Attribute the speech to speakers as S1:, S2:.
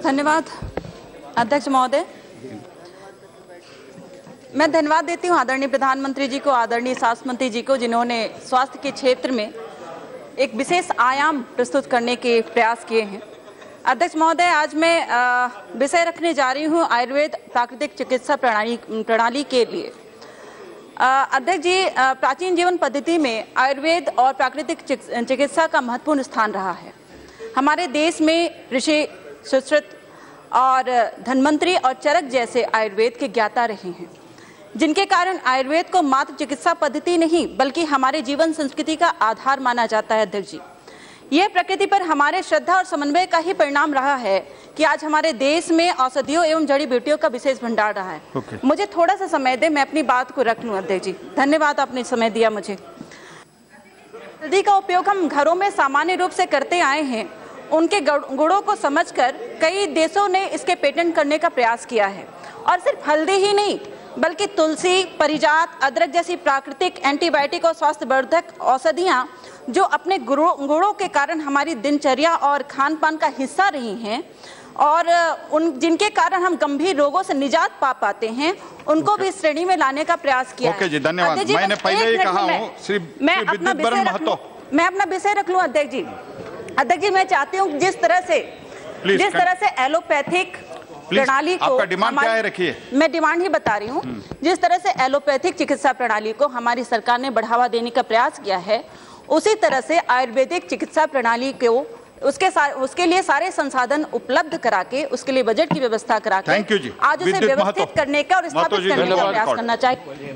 S1: धन्यवाद, अध्यक्ष महोदय। मैं धन्यवाद देती हूँ आदरणीय प्रधानमंत्री जी को, आदरणीय स्वास्थ्य मंत्री जी को, जिन्होंने स्वास्थ्य के क्षेत्र में एक विशेष आयाम प्रस्तुत करने के प्रयास किए हैं। अध्यक्ष महोदय, आज मैं विषय रखने जा रही हूँ आयुर्वेद प्राकृतिक चिकित्सा प्रणाली प्रणाली के लिए। अध्यक्ष जी प्राचीन जीवन पद्धति में आयुर्वेद और प्राकृतिक चिकित्सा का महत्वपूर्ण स्थान रहा है। हमारे देश में ऋषि सुश्रुत और धन्वंतरी और चरक जैसे आयुर्वेद के ज्ञाता रहे हैं जिनके कारण आयुर्वेद को मात्र चिकित्सा पद्धति नहीं बल्कि हमारे जीवन संस्कृति का आधार माना जाता है अध्यक्ष जी यह प्रकृति पर हमारे श्रद्धा और समन्वय का ही परिणाम रहा है कि आज हमारे देश में औषधियों एवं जड़ी बूटियों का विशेष भंडार रहा है।
S2: Okay.
S1: मुझे थोड़ा सा समय दे मैं अपनी बात को रख लूँ अध्यक्ष जी। धन्यवाद आपने समय दिया मुझे। हल्दी का उपयोग हम घरों में सामान्य रूप से करते आए हैं उनके गु- गुणों को समझकर कई देशों ने इसके पेटेंट करने का प्रयास किया है। और सिर्फ़ हल्दी ही नहीं बल्कि तुलसी परिजात अदरक जैसी प्राकृतिक एंटीबायोटिक और स्वास्थ्य वर्धक औषधियाँ जो अपने गुणों गुणों के कारण हमारी दिनचर्या और खान पान का हिस्सा रही हैं और उन जिनके कारण हम गंभीर रोगों से निजात पा पाते हैं उनको भी इस श्रेणी में लाने का प्रयास किया
S2: ओके जी, धन्यवाद। मैंने पहले ही कहा हूँ,
S1: मैं अपना विषय। मैं अपना विषय रख लूँ अध्यक्ष जी। अध्यक्ष जी मैं चाहती हूँ जिस तरह से
S2: Please,
S1: जिस तरह से एलोपैथिक प्रणाली को
S2: आपका डिमांड क्या है, रखिए। हम्म।
S1: मैं डिमांड ही बता रही हूँ जिस तरह से एलोपैथिक चिकित्सा प्रणाली को हमारी सरकार ने बढ़ावा देने का प्रयास किया है उसी तरह से आयुर्वेदिक चिकित्सा प्रणाली को उसके उसके लिए सारे संसाधन उपलब्ध करा के उसके लिए बजट की व्यवस्था करा के। आज उसे व्यवस्थित करने का और स्थापित करने का प्रयास करना चाहिए